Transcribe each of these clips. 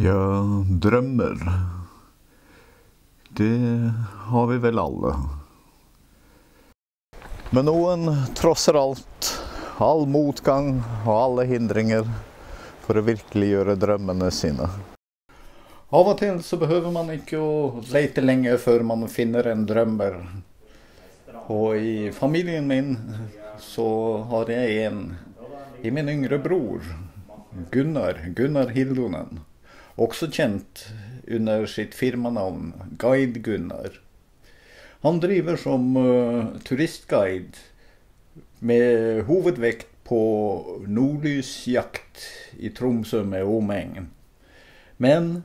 Ja, drømmer. Det har vi vel alle. Men noen trosser alt, all motgang og alle hindringer for å virkeliggjøre drømmene sine. Av og til så behøver man ikke å lete lenge før man finner en drømmer. Og i familien min så har jeg en i min yngre bror, Gunnar, Gunnar Hildonen også kjent under sitt firmanavn Guide-Gunnar. Han driver som uh, turistguide med hovedvekt på nordlysjakt i Tromsø med omegn. Men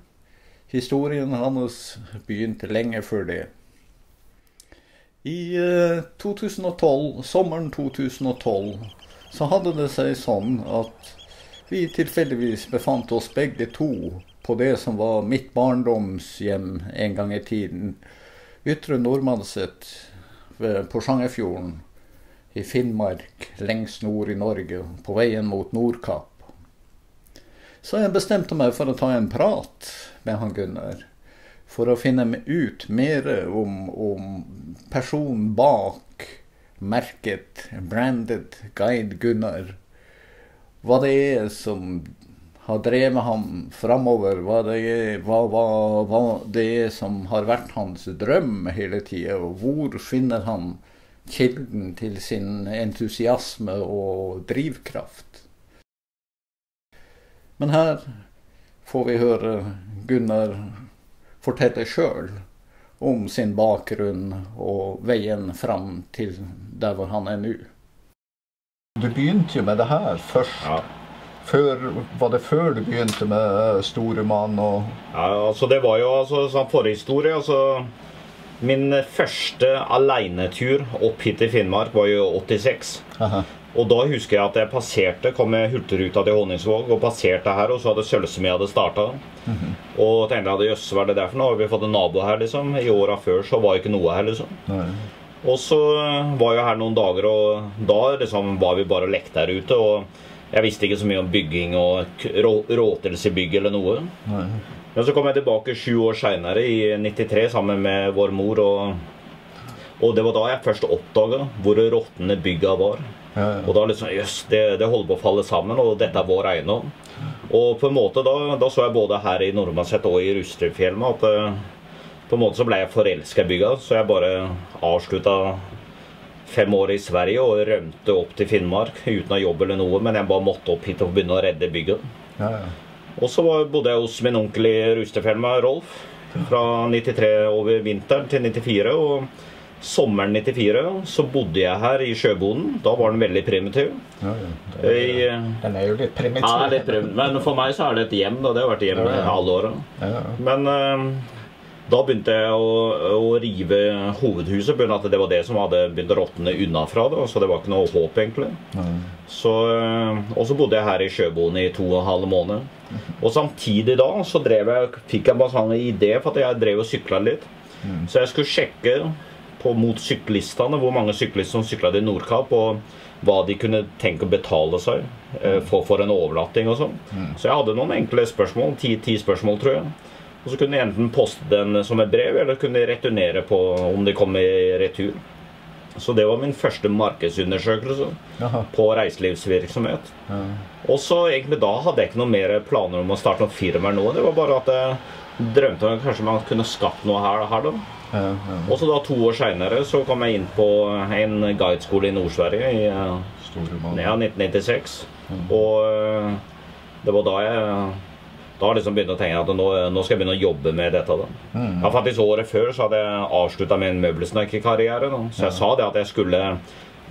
historien hans begynte lenge før det. I uh, 2012, sommeren 2012 så hadde det seg sånn at vi tilfeldigvis befant oss begge to på det som var mitt barndomshjem en gang i tiden. Ytre Nordmannset på Sjangerfjorden i Finnmark, lengst nord i Norge, på veien mot Nordkapp. Så jeg bestemte meg for å ta en prat med han Gunnar. For å finne ut mer om, om personen bak merket, branded guide Gunnar. Hva det er som har drevet ham framover, hva det, hva, hva, hva det er som har vært hans drøm hele tida, og hvor finner han kilden til sin entusiasme og drivkraft. Men her får vi høre Gunnar fortelle sjøl om sin bakgrunn og veien fram til der hvor han er nå. Du begynte jo med det her først. Ja. Før, var det før du begynte med Storemann og Ja, altså det var jo altså sånn forhistorie. Altså min første alenetur opp hit til Finnmark var jo 86. Aha. Og da husker jeg at jeg passerte, kom med Hurtigruta til Honningsvåg og passerte her, og så hadde Sølvsmia hadde starta. Mm -hmm. Og tenkte jeg jøss, hva er det der for noe? Har vi fått en nabo her, liksom? I åra før så var ikke noe her, liksom. Nei. Og så var jeg her noen dager, og da liksom var vi bare og lekte her ute. og jeg visste ikke så mye om bygging og råtelsebygg eller noe. Nei. Men så kom jeg tilbake sju år seinere, i 93, sammen med vår mor. Og, og det var da jeg først oppdaga hvor råtne bygga var. Ja, ja. Og da liksom Jøss, det, det, holder på å falle sammen, og dette er vår eiendom. Og på en måte da, da så jeg både her i Normanset og i Rusterfjellet at uh, på en måte så ble jeg forelska i bygga, så jeg bare avslutta fem år i Sverige og rømte opp til Finnmark uten å jobbe eller noe, men jeg bare måtte opp hit og begynne å redde bygget. Ja, ja. Og så bodde jeg hos min onkel i Rustefjell med Rolf fra 93 over vinteren til 94. Og sommeren 94 så bodde jeg her i sjøboden. Da var den veldig primitiv. Ja, I, den er jo litt primitiv. Ja, litt primitiv. Men for meg så er det et hjem. da, Det har vært hjem alle åra. Men uh, da begynte jeg å, å rive hovedhuset pga. at det var det som hadde begynt å råtne unnafra. Så det var ikke noe håp, egentlig. Så, eh, og så bodde jeg her i Sjøboen i to og en halv måned. Og samtidig da så drev jeg, fikk jeg bare sånn idé, for at jeg drev og sykla litt. Mm. Så jeg skulle sjekke på, mot syklistene hvor mange syklister som sykla til Nordkapp, og hva de kunne tenke å betale seg eh, for, for, en overnatting og sånn. Mm. Så jeg hadde noen enkle spørsmål. Ti, ti spørsmål, tror jeg. Og så kunne de enten poste den som et brev, eller kunne de returnere på om de kom i retur. Så det var min første markedsundersøkelse Aha. på reiselivsvirksomhet. Ja. Og så egentlig da hadde jeg ikke noe mer planer om å starte noe firma nå. Det var bare at jeg drømte om kanskje man kunne skapt noe her. her da. Ja, ja. Og så da to år seinere så kom jeg inn på en guideskole i Nord-Sverige i ja, 1996. Og eh, det var da jeg da har jeg liksom begynt å tenke at nå, nå, skal jeg begynne å jobbe med dette. da. Mm. Ja, faktisk Året før så hadde jeg avslutta min møbelsnekkerkarriere. Så jeg ja. sa det at jeg skulle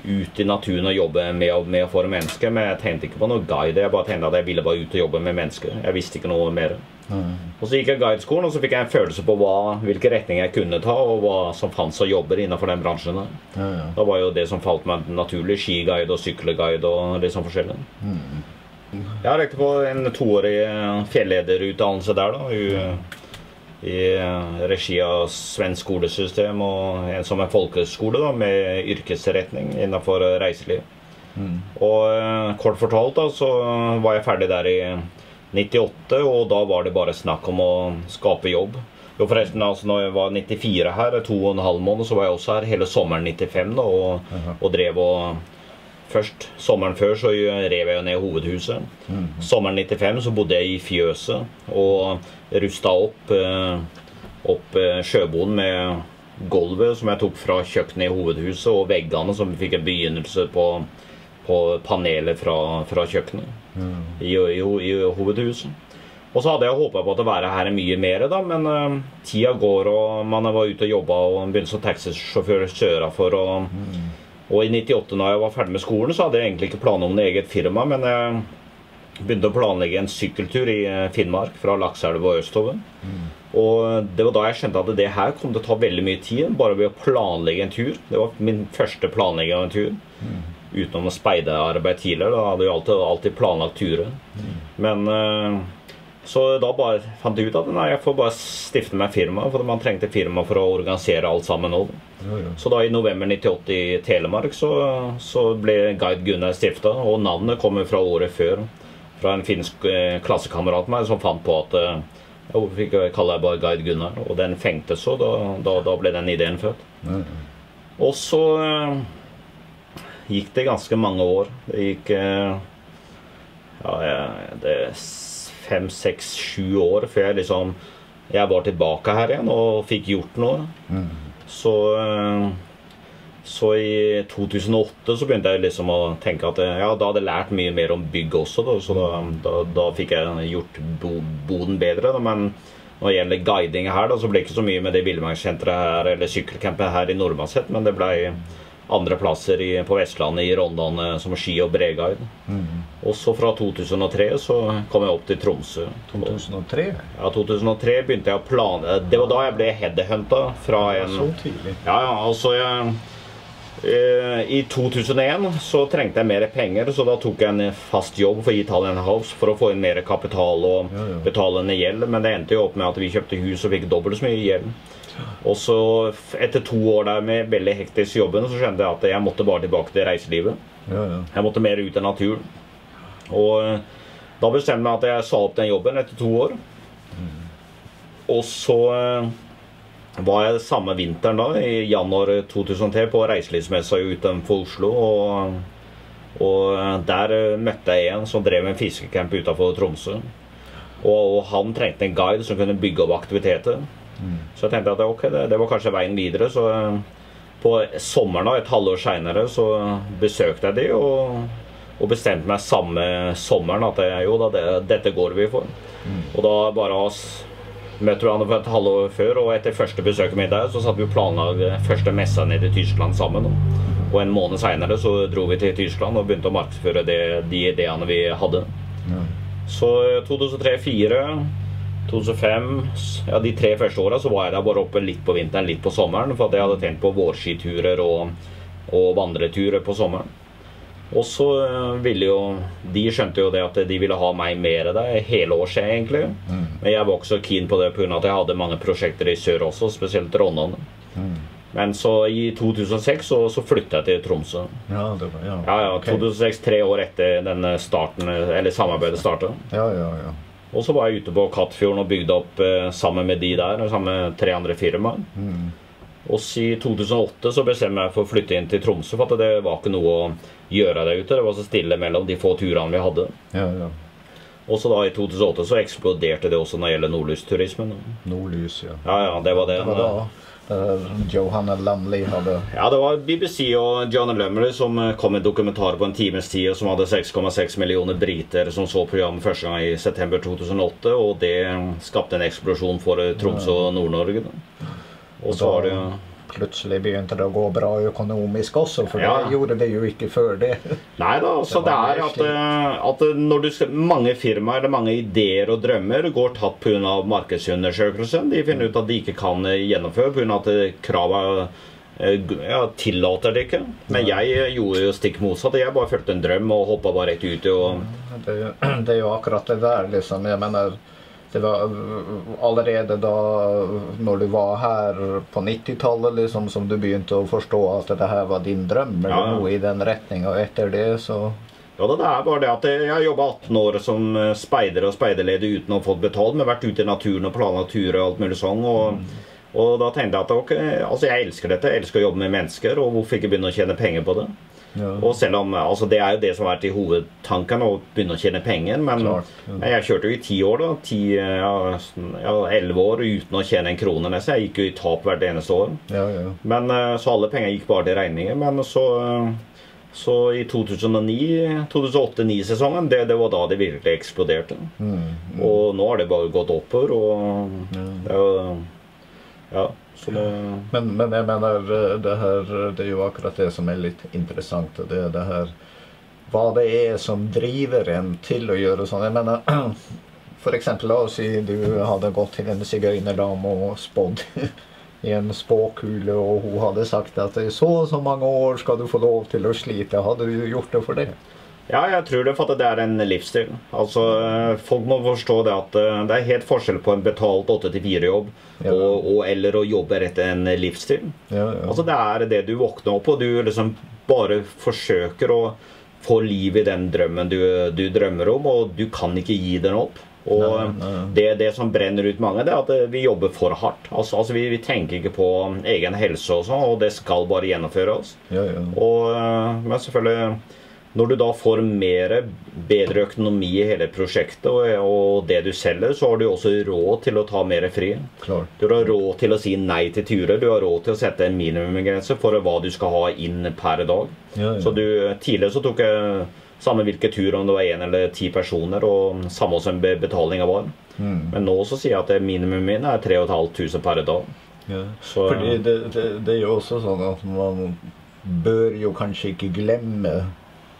ut i naturen og jobbe med, med for mennesker. Men jeg tenkte ikke på noe guide. Jeg bare tenkte at jeg ville bare ut og jobbe med mennesker. Jeg visste ikke noe mer. Mm. Og Så gikk jeg guideskolen, og så fikk jeg en følelse på hva, hvilke retninger jeg kunne ta, og hva som fantes av jobber innenfor den bransjen. Ja, ja. Da var jo det som falt meg naturlig, skiguide og sykkelguide og litt sånn forskjellig. Mm. Jeg har rekt på en toårig fjellederutdannelse der, da. I, i regi av svensk skolesystem og en som en folkeskole da, med yrkesretning innenfor reiseliv. Mm. Og kort fortalt da, så var jeg ferdig der i 98, og da var det bare snakk om å skape jobb. Jo, forresten, altså når jeg var 94 her, to og en halv måned, så var jeg også her hele sommeren 95 da, og, og drev og Først sommeren før så rev jeg ned hovedhuset. Mm. Sommeren 95 så bodde jeg i fjøset og rusta opp, eh, opp eh, sjøboden med gulvet som jeg tok fra kjøkkenet i hovedhuset, og veggene som fikk en begynnelse på, på panelet fra, fra kjøkkenet mm. i, i, i, hovedhuset. Og så hadde jeg håpa på at det være her mye mer, da, men uh, tida går, og man var ute og jobba og begynte som taxisjåfør sørafor. Og, mm. Og i 98, da jeg var ferdig med skolen, så hadde jeg egentlig ikke planer om noe eget firma, men jeg begynte å planlegge en sykkeltur i eh, Finnmark, fra Lakselv og Østhoven. Mm. Og det var da jeg skjønte at det her kom til å ta veldig mye tid, bare ved å planlegge en tur. Det var min første planlegging av en tur. Mm. Utenom speiderarbeid tidligere. Da hadde jeg alltid, alltid planlagt turer. Mm. Men uh, så da bare fant jeg ut at nei, jeg får bare stifte meg firma. For man trengte firma for å organisere alt sammen Også. Så da i november 98 i Telemark så, så ble Guide Gunnar stifta. Og navnet kommer fra året før. Fra en finsk eh, klassekamerat av meg som fant på at eh, Hvorfor ikke kalle deg bare Guide Gunnar? Og den fengte så. Da, da, da ble den ideen født. Og så eh, gikk det ganske mange år. Det gikk eh, Ja, det fem, seks, sju år før jeg liksom jeg var tilbake her igjen og fikk gjort noe. Mm. Så, eh, så i 2008 så begynte jeg liksom å tenke at ja, da hadde jeg lært mye mer om bygg også. Da, så da, da, da fikk jeg gjort boden bedre. Da, men når det gjelder guiding her, da, så ble det ikke så mye med det villmarkssenteret her eller sykkelcampet her i Nordmannset, men det blei andre plasser på Vestlandet i Rondane som ski- og breguide. Mm. Og så fra 2003 så kom jeg opp til Tromsø. 2003? Ja, 2003 begynte jeg å plane Det var da jeg ble headhunta fra en Så tidlig? Ja, ja, altså jeg eh, i 2001 så trengte jeg mer penger, så da tok jeg en fast jobb for Italian House for å få inn mer kapital og ja, ja. betale ned gjeld. Men det endte jo opp med at vi kjøpte hus og fikk dobbelt så mye gjeld. Og så etter to år der med veldig hektisk jobben, så skjønte jeg at jeg måtte bare tilbake til reiselivet. Ja, ja. Jeg måtte mer ut i naturen. Og eh, da bestemte jeg meg at jeg sa opp den jobben etter to år. Mm. Og så eh, var jeg samme vinteren da, i januar 2003, på reiselivsmessa utenfor Oslo. Og, og eh, der møtte jeg en som drev en fiskecamp utafor Tromsø. Og, og han trengte en guide som kunne bygge opp aktiviteter. Så jeg tenkte at ok, det, det, var kanskje veien videre. Så eh, på sommeren, da, et halvår seinere, så besøkte jeg de og, og, bestemte meg samme sommeren at jeg, jo da, det, dette går vi for. Mm. Og da bare oss møtte hverandre for et halvår før, og etter første besøket mitt der, så satt vi og planla første messa nede i Tyskland sammen. Og en måned seinere så dro vi til Tyskland og begynte å markedsføre det, de ideene vi hadde. Ja. Så 2003-2004 2005, ja, De tre første åra var jeg der bare oppe litt på vinteren, litt på sommeren. For at jeg hadde tenkt på vårskiturer og, og vandreturer på sommeren. Og så eh, ville jo De skjønte jo det at de ville ha meg mer der hele år siden, egentlig. Mm. Men jeg var også keen på det pga. at jeg hadde mange prosjekter i sør også, spesielt Rondane. Mm. Men så i 2006 så, så flytta jeg til Tromsø. Ja, det var, ja. ja, ja 2006, Tre år etter denne starten, eller samarbeidet starta. Ja, ja, ja. Og så var jeg ute på Kattfjorden og bygde opp eh, sammen med de der, sammen med tre andre firmaer. Mm. Og i 2008 så bestemte jeg for å flytte inn til Tromsø, for at det var ikke noe å gjøre der ute. Det var så stille mellom de få turene vi hadde. Ja, ja. Og så da i 2008 så eksploderte det også når det gjelder nordlysturismen. Nordlys, ja. Ja, ja, det var det. det var da. Uh, Johanna Lumley hadde Ja, det var BBC og Johanna Lumley som eh, kom med dokumentar på en times tid, som hadde 6,6 millioner briter som så programmet første gang i september 2008. Og det skapte en eksplosjon for eh, Tromsø og Nord-Norge. Og så var det plutselig begynte det å gå bra økonomisk også, for ja. det gjorde det jo ikke før det. Nei da, så det, det er at, eh, at, når du, mange firmaer eller mange ideer og drømmer går tatt pga. markedsundersøkelsen. De finner ut at de ikke kan eh, gjennomføre pga. at eh, kravene ja, tillater det ikke. Men jeg gjorde jo stikk motsatt. Jeg bare fulgte en drøm og hoppa bare rett ut. Og... Det, det, er jo akkurat det der, liksom. Jeg mener det var allerede da når du var her på 90-tallet liksom, som du begynte å forstå at det her var din drøm, eller ja. noe i den retninga. Og etter det så Ja, det er bare det at jeg jobba 18 år som eh, speider og speiderleder uten å ha fått betalt, men vært ute i naturen og planlagt turer og alt mulig sånn. Og, mm. og da tenkte jeg at ok, altså jeg elsker dette, jeg elsker å jobbe med mennesker, og hvorfor ikke begynne å tjene penger på det? Ja. Og selv om, altså Det er jo det som har vært i hovedtanken, å begynne å tjene penger. Men Klart, ja. jeg kjørte jo i ti år, da. Ti, ja, Elleve år uten å tjene en krone nesten. Jeg gikk jo i tap hvert eneste år. Ja, men eh, Så alle penger gikk bare til regninger. Men så så i 2008-2009-sesongen, det, det, var da det virkelig eksploderte. Mm, mm. Og nå har det bare gått oppover. Og ja så det men, men, jeg mener, det her Det er jo akkurat det som er litt interessant. Det er det her Hva det er som driver en til å gjøre sånn. Jeg mener F.eks. la oss si du hadde gått til en sigøynerdame og spådd i en spåkule, og hun hadde sagt at i så og så mange år skal du få lov til å slite. Hadde du gjort det for det? Ja, jeg tror det for at det er en livsstil. Altså, Folk må forstå det at eh, det er helt forskjell på en betalt 8-4-jobb ja. og, og, eller å jobbe etter en livsstil. Ja, ja. Altså, Det er det du våkner opp og du liksom bare forsøker å få liv i den drømmen du, du drømmer om, og du kan ikke gi den opp. Og nei, nei. Det, det, som brenner ut mange, det er at eh, vi jobber for hardt. Altså, altså vi, vi, tenker ikke på egen helse og sånn, og det skal bare gjennomføres. Ja, ja. Og, eh, men selvfølgelig når du da får mer, bedre økonomi i hele prosjektet og, og, det du selger, så har du også råd til å ta mer fri. Klar. Du har råd til å si nei til turer. Du har råd til å sette en minimumgrense for hva du skal ha inn per dag. Ja, så du, Tidligere så tok jeg samme hvilken tur, om det var én eller ti personer, og samme som betalinga var. Mm. Men nå så sier jeg at minimumet min er 3500 per dag. Ja. Så, Fordi det, det, det, er jo også sånn at man bør jo kanskje ikke glemme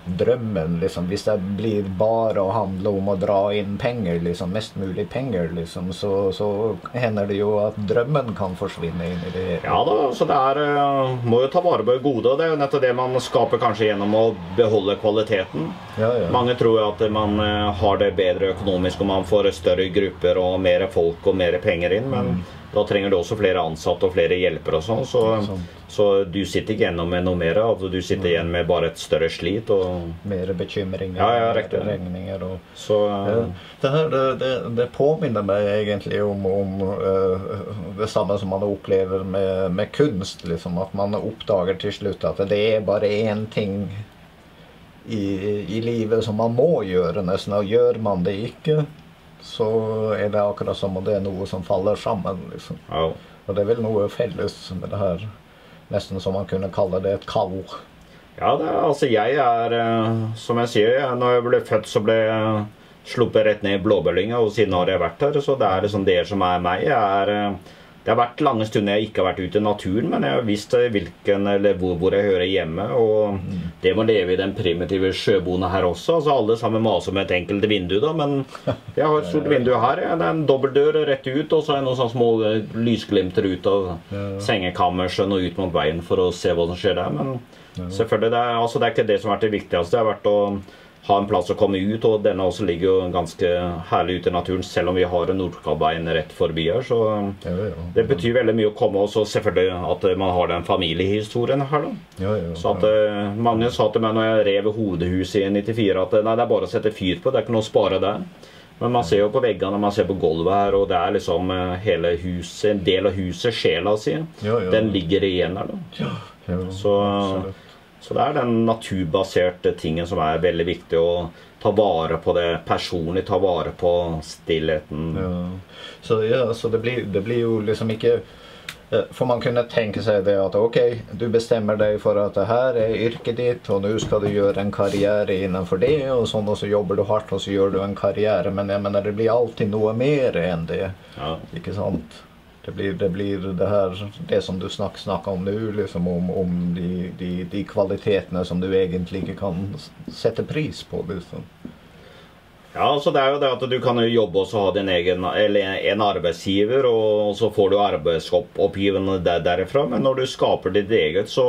drømmen, liksom. Hvis det blir bare å handle om å dra inn penger, liksom, mest mulig penger, liksom, så, så hender det jo at drømmen kan forsvinne inn i det. Ja da, så det er uh, Må jo ta vare på det gode, og det er jo nettopp det man skaper kanskje gjennom å beholde kvaliteten. Ja, ja. Mange tror jo at man uh, har det bedre økonomisk om man får større grupper og mer folk og mer penger inn, men mm. Da trenger du også flere ansatte og flere hjelpere og sånn. Så, så, du sitter ikke igjennom med noe mer. Altså du sitter igjen med bare et større slit. Og... Mer bekymringer. Ja, ja, riktig. Regninger og så, uh... det, her, det, det, påminner meg egentlig om, om uh, det samme som man opplever med, med kunst. Liksom, at man oppdager til slutt at det er bare én ting i, i livet som man må gjøre, nesten. Og gjør man det ikke så er det akkurat som om det er noe som faller sammen. liksom. Ja. Og det er vel noe felles med det her. Nesten som man kunne kalle det et kall. Ja, det, altså jeg er eh, Som jeg sier, jeg, når jeg ble født, så ble jeg sluppet rett ned i blåbærlynga, og siden har jeg vært her. Så det er liksom det som er meg. Jeg er eh, det har vært lange stunder jeg ikke har vært ute i naturen, men jeg har visst hvilken, eller hvor, hvor jeg hører hjemme. Og mm. det må leve i den primitive sjøboende her også. altså Alle sammen maser med et enkelt vindu, da, men jeg har et stort vindu her. Ja. Det er en dobbeltdør rett ut, og så er det noen sånne små eh, lysglimter ut av sengekammerset og ut mot veien for å se hva som skjer der. Men selvfølgelig, det er, altså, det er ikke det som har vært det viktigste. Det har vært å ha en plass å komme ut. Og denne også ligger jo ganske herlig ute i naturen, selv om vi har en Nordkaldveien rett forbi her. Så ja, ja. det betyr veldig mye å komme, og selvfølgelig at man har den familiehistorien her. da. Ja, så at uh, Mange sa til meg når jeg rev hovedhuset i 94 at nei, det er bare å sette fyr på, det er ikke noe å spare der. Men man ser jo på veggene, man ser på gulvet her, og det er liksom hele huset, en del av huset, sjela si, den ligger igjen her. da. så absolutt. Så det er den naturbaserte tingen som er veldig viktig. Å ta vare på det personlig, ta vare på stillheten. Ja. Så, ja, så det, blir, det blir jo liksom ikke eh, for man kunne tenke seg det at ok, du bestemmer deg for at det her er yrket ditt, og nå skal du gjøre en karriere innenfor det, og sånn, og så jobber du hardt, og så gjør du en karriere. Men jeg mener, det blir alltid noe mer enn det. Ja. Ikke sant? Det blir det, blir det her Det som du snakker om nå, liksom om, om de, de, de, kvalitetene som du egentlig ikke kan sette pris på. liksom. Ja, altså det er jo det at du kan jobbe og ha din egen, eller en arbeidsgiver, og så får du arbeidsoppgivene der, derifra. Men når du skaper ditt eget, så,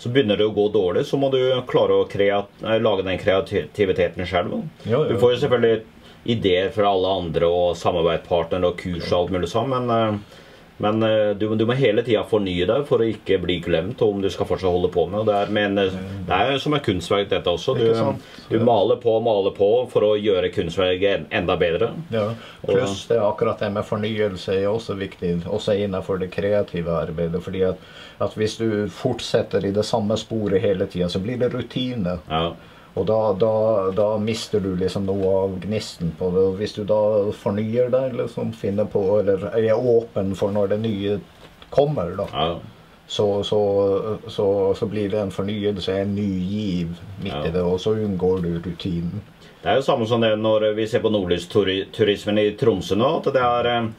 så, begynner det å gå dårlig. Så må du klare å kreat, lage den kreativiteten selv. Du får jo selvfølgelig ideer fra alle andre og samarbeidspartnere og kurs og alt mulig sånn, men uh, Men uh, du, du, må hele tida fornye deg for å ikke bli glemt om du skal fortsatt holde på med det. Er, men uh, det er som et kunstverk, dette også. Du, du maler på og maler på for å gjøre kunstverket enda bedre. Ja, Pluss det akkurat det med fornyelse er også viktig, også innenfor det kreative arbeidet. fordi at, at hvis du fortsetter i det samme sporet hele tida, så blir det rutine. Ja. Og da, da, da, mister du liksom noe av gnisten på det. Og hvis du da fornyer deg, liksom finner på, eller er åpen for når det nye kommer, da, ja. så, så, så, så, blir det en fornyelse, en ny giv midt ja. i det, og så unngår du rutinen. Det er jo samme som det når vi ser på nordlysturismen i Tromsø nå. at det er eh,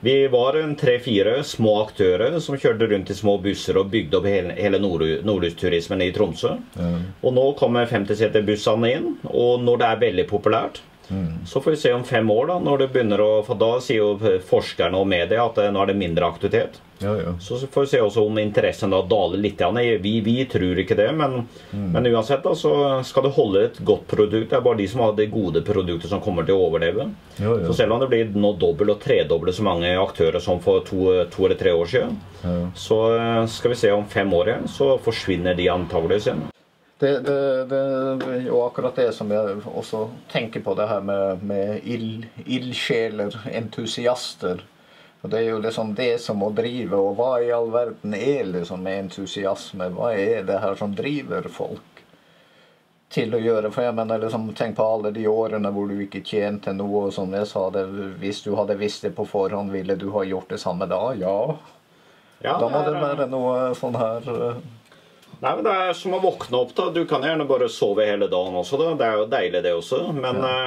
vi var en tre-fire små aktører som kjørte rundt i små busser og bygde opp hele, hele nord nordlysturismen i Tromsø. Mm. Og nå kommer 50-seterbussene inn, og når det er veldig populært, Mm. Så får vi se om fem år, da, når det begynner å For da sier jo forskerne og media at nå er det mindre aktivitet. Ja, ja. Så får vi se også om interessen da daler litt. Vi, vi tror ikke det, men, mm. men, uansett da, så skal det holde et godt produkt. Det er bare de som har det gode produktet som kommer til å overleve. Ja, så selv om det blir nå dobbelt og tredobbelt så mange aktører som for to, to eller tre år siden, så eh, skal vi se om fem år igjen, så forsvinner de antageligvis igjen. Det, det, det, og akkurat det som jeg også tenker på, det her med, med ildsjeler, entusiaster. Og Det er jo liksom det som må drive. Og hva i all verden er liksom entusiasme? Hva er det her som driver folk til å gjøre? For jeg mener, liksom, Tenk på alle de årene hvor du ikke tjente noe. og som jeg sa det, Hvis du hadde visst det på forhånd, ville du ha gjort det samme da? Ja. ja da må det være noe sånn her Nei, men Det er som å våkne opp. da. Du kan gjerne bare sove hele dagen også. da. Det er jo deilig, det også. Men ja.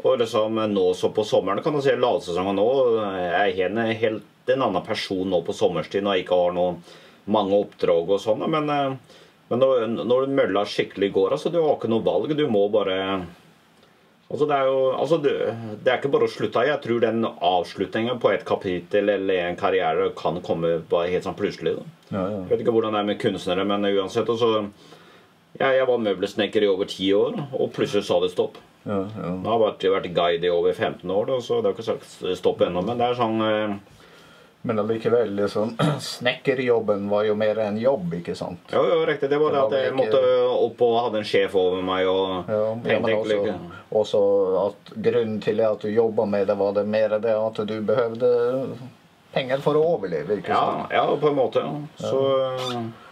Og liksom nå så på sommeren kan du si lavsesongen nå Jeg er en helt en annen person nå på sommerstid når jeg ikke har noen mange oppdrag og sånn. Men, uh, men når, når mølla skikkelig går, altså du har ikke noe valg. Du må bare Altså det, er jo, altså det, det, er ikke bare å slutte. Jeg tror den avslutningen på et kapittel eller en karriere kan komme bare helt sånn plutselig. Ja, ja. Jeg vet ikke hvordan det er med kunstnere, men uansett. Altså, jeg, jeg var møbelsnekker i over ti år, og plutselig sa det stopp. Ja, ja. Nå har jeg vært, guide i over 15 år, da, så det har ikke sagt stopp ennå. Men det er sånn eh, men allikevel, liksom, snekkerjobben var jo mer en jobb, ikke sant? Jo, jo, riktig. Det var det, at jeg måtte opp og hadde en sjef over meg. og ja, men også, også, at grunnen til at du jobba med det, var det mer det at du behøvde penger for å overleve, ikke sant? Ja, ja på en måte. Så...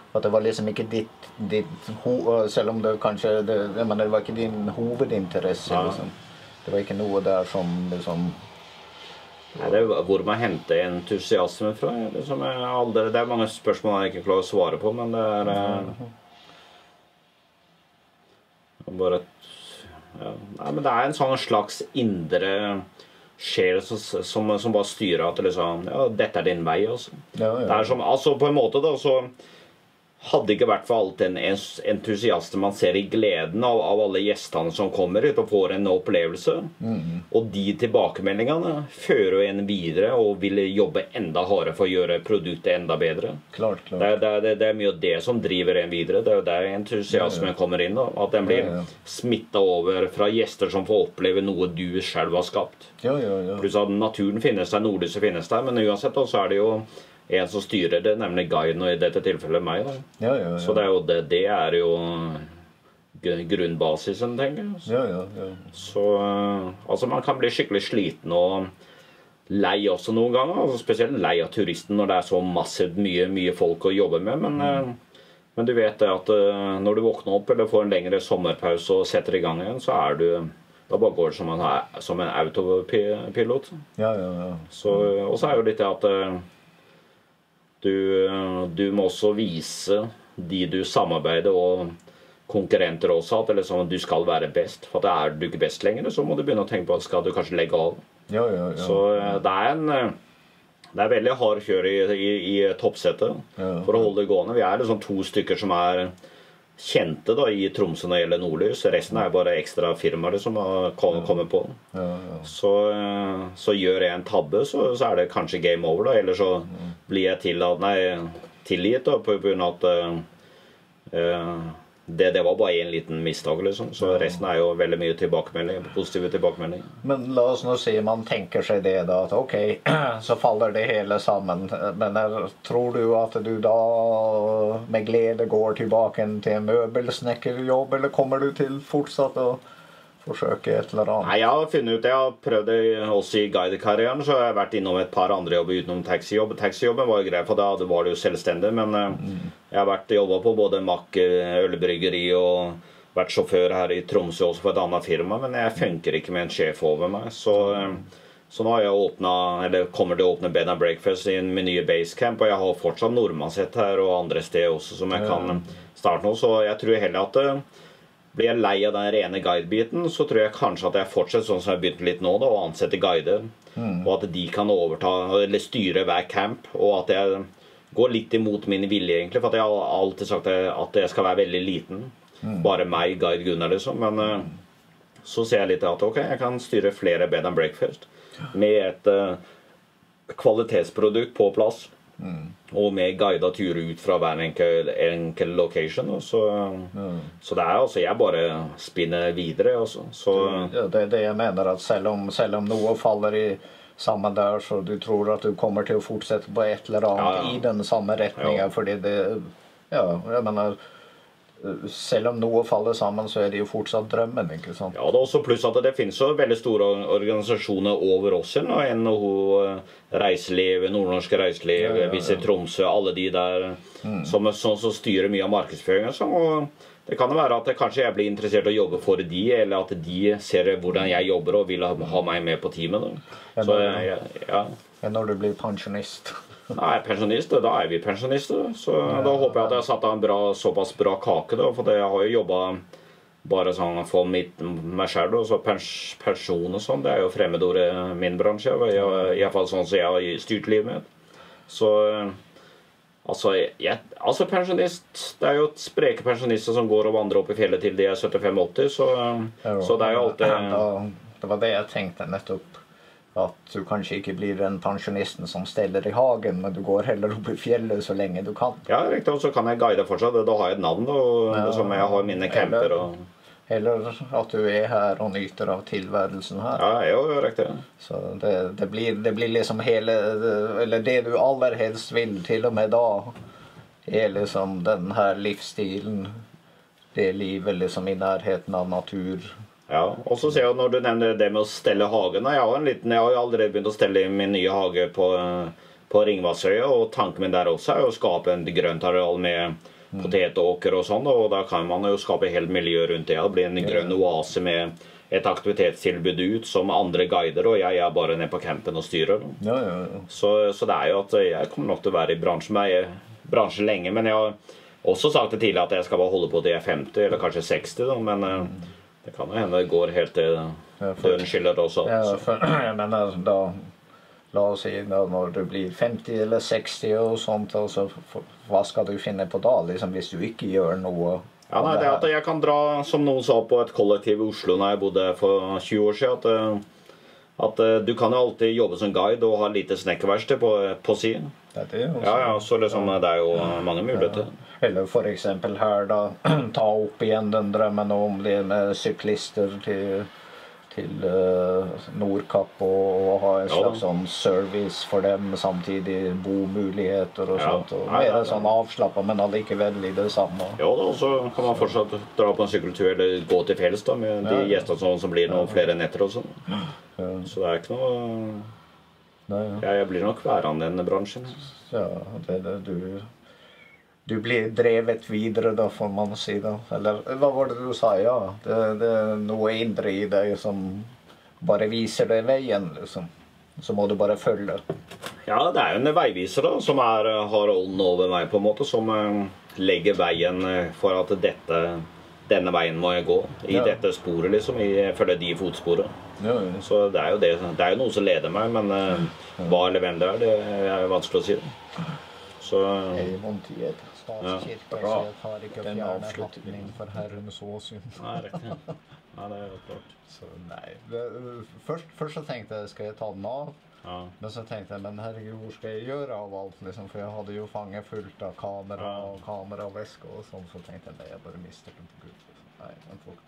Ja. At det var liksom ikke ditt, ditt Selv om det kanskje det, men det var ikke din hovedinteresse. Liksom. Det var ikke noe der som liksom Nei, det er hvor man henter entusiasme fra. Er aldri, det er mange spørsmål jeg ikke klarer å svare på, men det er eh, bare ja. Nei, men det er en sånn slags indre sjel som, som, som, bare styrer at liksom, ja, dette er din vei. Altså. Ja, ja. Det er som, altså på en måte da, så hadde ikke vært for alt den entusiasten man ser i gleden av, av alle gjestene som kommer ut og får en opplevelse. Mm. Og de tilbakemeldingene fører en videre og vil jobbe enda hardere for å gjøre produktet enda bedre. Klart, klart. Det, er, det, det, er mye det som driver en videre. Det er der entusiasmen ja, ja. kommer inn. Da. At den blir ja, ja. smitta over fra gjester som får oppleve noe du selv har skapt. Ja, ja, ja. Pluss at naturen finnes der, nordlyset finnes der, men uansett så er det jo en som styrer det, nemlig guiden, og i dette tilfellet meg. Ja, ja, ja. Så det er jo det, det er jo grunnbasisen, tenker jeg. Ja, ja, ja. Så altså man kan bli skikkelig sliten og lei også noen ganger. Altså spesielt lei av turisten når det er så massivt mye, mye folk å jobbe med. Men, mm. men du vet det at eh, når du våkner opp eller får en lengre sommerpause og setter i gang igjen, så er du da bare går det som en, som en autopilot. Ja, ja, ja. og så er jo litt det at eh, du, du, må også vise de du samarbeider og konkurrenter også at liksom, du skal være best. For er du ikke best lenger, så må du begynne å tenke på at skal du kanskje legge av. Ja, ja, ja. Så eh, det er en eh, det er veldig hard kjør i, i, i toppsettet for å holde det gående. Vi er liksom to stykker som er kjente da i Tromsø når det gjelder Nordlys. Resten er bare ekstra firmaer som har kommet på. Ja, ja. Så, eh, så, gjør jeg en tabbe, så, så, er det kanskje game over. da, Eller så blir jeg tilgitt, nei, tilgitt da, på grunn av at uh, det, det, var bare én liten mistak, liksom. Så resten er jo veldig mye tilbakemelding, positive tilbakemeldinger. Men la oss nå si man tenker seg det, da. At ok, så faller det hele sammen. Men er, tror du at du da med glede går tilbake til en møbelsnekkerjobb, eller kommer du til fortsatt å forsøke et eller annet? Nei, Jeg har funnet ut det. Jeg har prøvd det også i guidekarrieren. Så har jeg vært innom et par andre jobber utenom taxijobb. Taxijobben var jo grei, for da var du selvstendig. Men eh, mm. jeg har vært jobba på både Mack eh, ølbryggeri og vært sjåfør her i Tromsø også for et annet firma. Men jeg funker ikke med en sjef over meg. Så, eh, så nå har jeg åpnet, eller kommer til å åpne Bed and Breakfast i min nye basecamp. Og jeg har fortsatt Nordmannsett her og andre steder også som jeg kan starte nå. Så jeg tror heller at blir jeg lei av den rene guidebiten, så tror jeg kanskje at jeg fortsetter sånn som jeg begynte litt nå, da, å ansette guider. Mm. Og at de kan overta eller styre hver camp. Og at jeg går litt imot min vilje, egentlig. For jeg har alltid sagt at jeg skal være veldig liten. Mm. Bare meg, guide Gunnar, liksom. Men mm. så ser jeg litt at ok, jeg kan styre flere bed and breakfast med et uh, kvalitetsprodukt på plass. Mm. Og med guida turer ut fra hver enkel, enkel location. Så, mm. så, det er altså Jeg bare spinner videre. Også, så. Ja, det er det jeg mener. at selv om, selv om noe faller i sammen der, så du tror at du kommer til å fortsette på et eller annet ja, ja. i den samme retninga. Fordi det Ja, jeg mener selv om noe faller sammen, så er det jo fortsatt drømmen. ikke sant? Ja, det er også pluss at det finnes jo veldig store organisasjoner over oss. NHO eh, Reiseliv, Nordnorsk Reiseliv, ja, ja, ja. Visit Tromsø, alle de der mm. som, som, som, styrer mye av markedsføringa. Og det kan jo være at kanskje jeg blir interessert i å jobbe for de, eller at de ser hvordan jeg jobber og vil ha, ha meg med på teamet. Da. Så, ja. Når du blir pensjonist. Nei, pensjonister, da er vi pensjonister. Så ja. da håper jeg at jeg har satt av en bra, såpass bra kake. da, For jeg har jo jobba bare sånn for mitt, meg sjøl. Så pens, pensjon og sånn, det er jo fremmedordet i min bransje. Iallfall sånn som jeg har styrt livet mitt. Så Altså, jeg, altså pensjonist Det er jo spreke pensjonister som går og vandrer opp i fjellet til de er 75-80, så, så, det er jo alltid Det var det jeg tenkte nettopp at du kanskje ikke blir den pensjonisten som steller i hagen, men du går heller opp i fjellet så lenge du kan. Ja, riktig. Og så kan jeg guide fortsatt. Da har jeg et navn og, ja, som jeg har mine camper. og... Eller at du er her og nyter av tilværelsen her. Ja, jo, riktig. Så det, det, blir, det, blir, liksom hele Eller det du aller helst vil, til og med da, er liksom den her livsstilen. Det livet liksom i nærheten av natur ja, og så ser jeg Når du nevner det med å stelle hagen Jeg har, liten, jeg har allerede begynt å stelle min nye hage på, på Ringvassøya. Og tanken min der også er å skape en grøntareal med mm. potetåker og sånn. Og da kan man jo skape helt miljø rundt det. Det blir en grønn oase med et aktivitetstilbud ut som andre guider, og jeg er bare nede på campen og styrer. Ja, ja, ja. Så, så, det er jo at jeg kommer nok til å være i bransjen, bransjen lenge. Men jeg har også sagt det tidligere at jeg skal bare holde på til jeg er 50, eller kanskje 60. Da, men mm. Det kan jo hende det går helt til døren skiller også. Ja, for, jeg mener da La oss si da, når du blir 50 eller 60 og sånt, altså, for, hva skal du finne på da, liksom, hvis du ikke gjør noe? Ja, nei, det at Jeg kan dra, som noen sa, på et kollektiv i Oslo når jeg bodde for 20 år siden. at eh, at uh, du kan jo alltid jobbe som guide og ha lite snekkerverksted på, på siden. Det er det også. Ja, ja, så liksom, det er jo mange muligheter. Ja. Eller f.eks. her, da. Ta opp igjen den drømmen om det med syklister til, til uh, Nordkapp og, og, ha en slags ja, sånn service for dem, samtidig bomuligheter og ja. sånt. Og mer sånn avslappa, men allikevel i det samme. Ja da, så kan man fortsatt dra på en sykkeltur eller gå til fjells da, med de gjestene som, som blir noen flere netter og sånn. Så det er ikke noe Nei, ja. jeg blir nok værende i denne bransjen. Ja, det, det, du du blir drevet videre, da, får man si. da. Eller hva var det du sa? Ja, det, det er noe indre i deg som bare viser deg veien, liksom. Så må du bare følge. Ja, det er jo en veiviser da, som er, har ånden over meg, på en måte. Som uh, legger veien uh, for at dette, denne veien må jeg gå. I ja. dette sporet, liksom. I, følge de fotsporene. Ja, ja. Så det er jo det. Det er jo noe som leder meg, men hva eller hvem det er, det er vanskelig å si. Så, statskirke, ja, så jeg tar ikke å fjerne hatten for Herrens åsyn. Nei, riktig. Ja, det er jo klart. Så nei. Først, først, så tenkte jeg skal jeg ta den av, Ja. Men så tenkte jeg men herregud, hvor skal jeg gjøre av alt? liksom? For jeg hadde jo fanget fullt av kamera Ja. og kameraveske og sånn. Så tenkte jeg nei, jeg bare mister den på gulvet. Liksom. Nei, den får,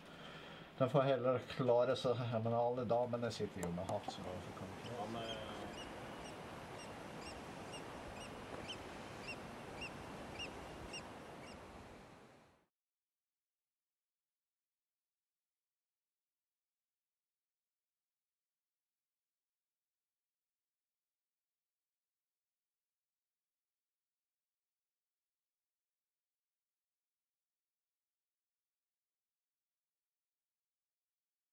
den får heller klare seg. Men alle damene sitter jo med hatt, så kan